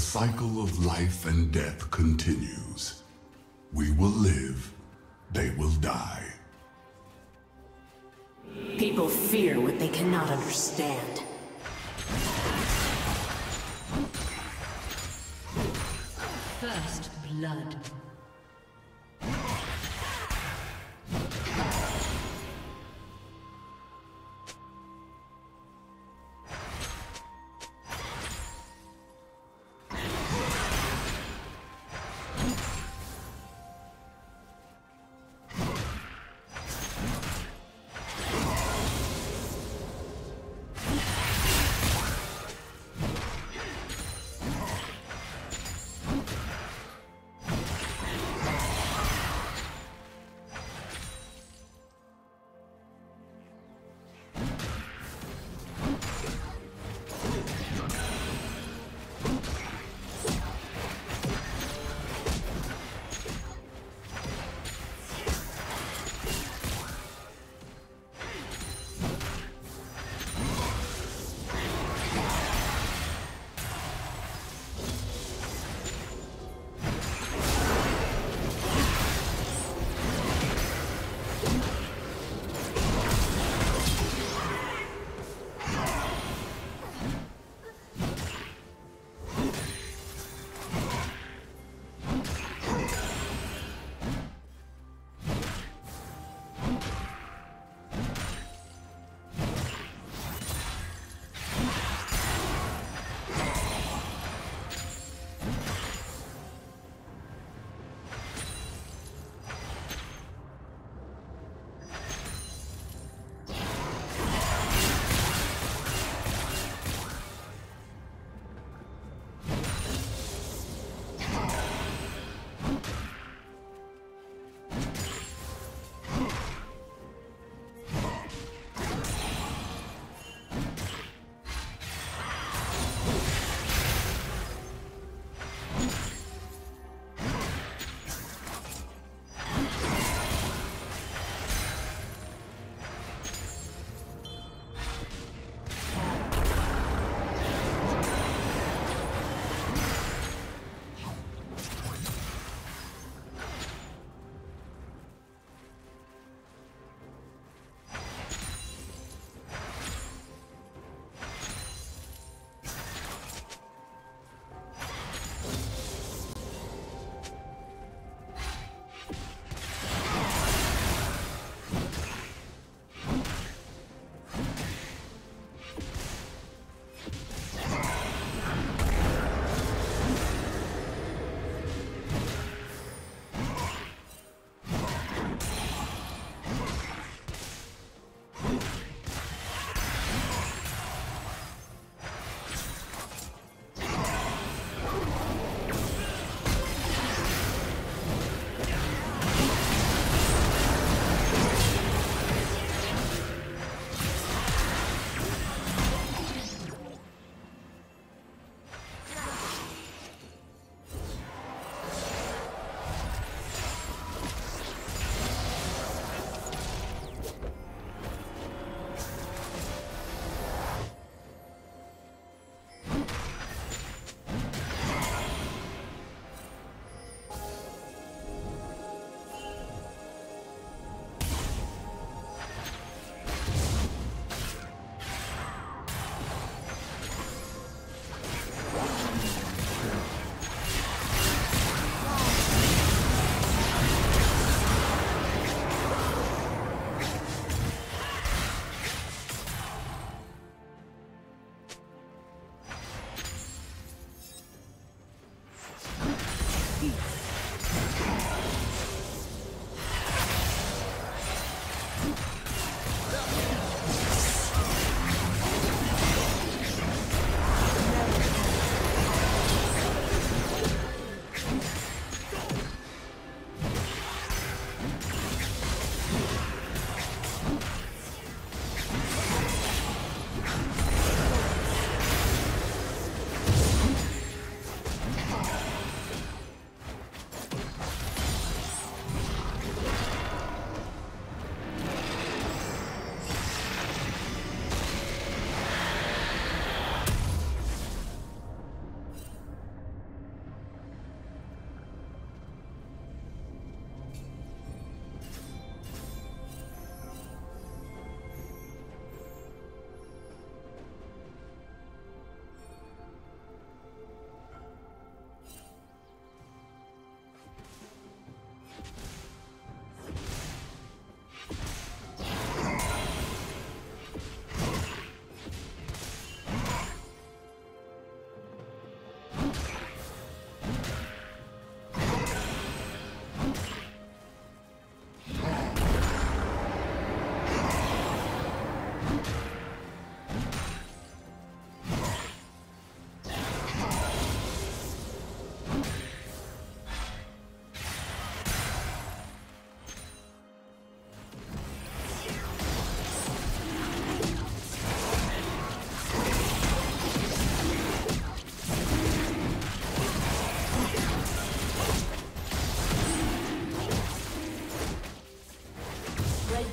cycle of life and death continues. We will live, they will die. People fear what they cannot understand. First blood.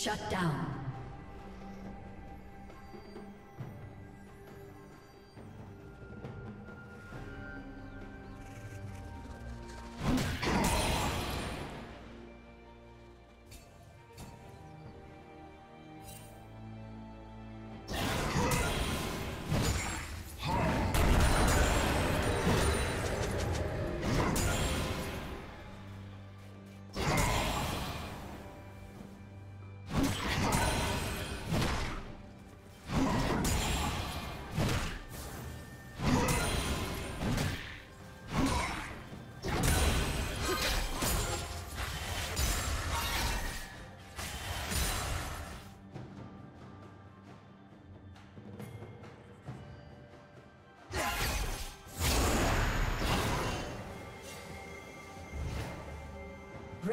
Shut down.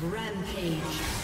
Rampage.